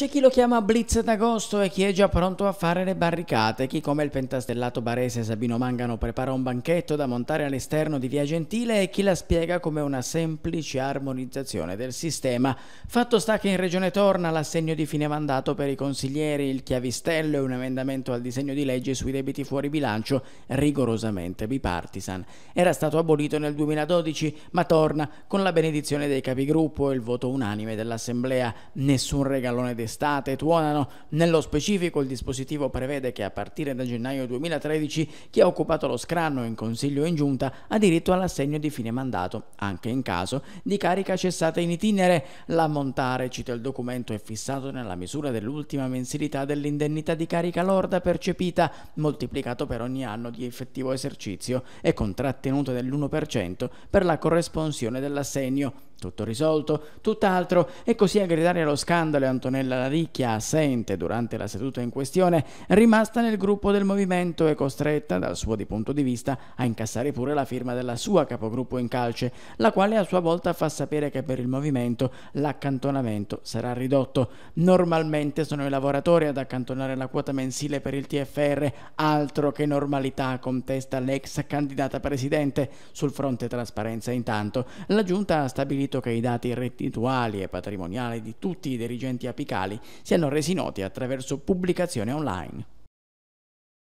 C'è chi lo chiama blitz d'agosto e chi è già pronto a fare le barricate, chi come il pentastellato barese Sabino Mangano prepara un banchetto da montare all'esterno di Via Gentile e chi la spiega come una semplice armonizzazione del sistema. Fatto sta che in Regione torna l'assegno di fine mandato per i consiglieri, il chiavistello e un emendamento al disegno di legge sui debiti fuori bilancio rigorosamente bipartisan. Era stato abolito nel 2012 ma torna con la benedizione dei capigruppo e il voto unanime dell'Assemblea. Nessun regalone d'estate tuonano. Nello specifico il dispositivo prevede che a partire da gennaio 2013 chi ha occupato lo scranno in consiglio o in giunta ha diritto all'assegno di fine mandato, anche in caso di carica cessata in itinere. L'ammontare, cita il documento, è fissato nella misura dell'ultima mensilità dell'indennità di carica lorda percepita, moltiplicato per ogni anno di effettivo esercizio e con trattenuta dell'1% per la corresponsione dell'assegno tutto risolto, tutt'altro, e così a gridare allo scandalo Antonella Laricchia, assente durante la seduta in questione, rimasta nel gruppo del movimento e costretta, dal suo di punto di vista, a incassare pure la firma della sua capogruppo in calce, la quale a sua volta fa sapere che per il movimento l'accantonamento sarà ridotto. Normalmente sono i lavoratori ad accantonare la quota mensile per il TFR, altro che normalità, contesta l'ex candidata presidente. Sul fronte trasparenza, intanto, la giunta ha stabilito stabilito che i dati reddituali e patrimoniali di tutti i dirigenti apicali siano resi noti attraverso pubblicazione online.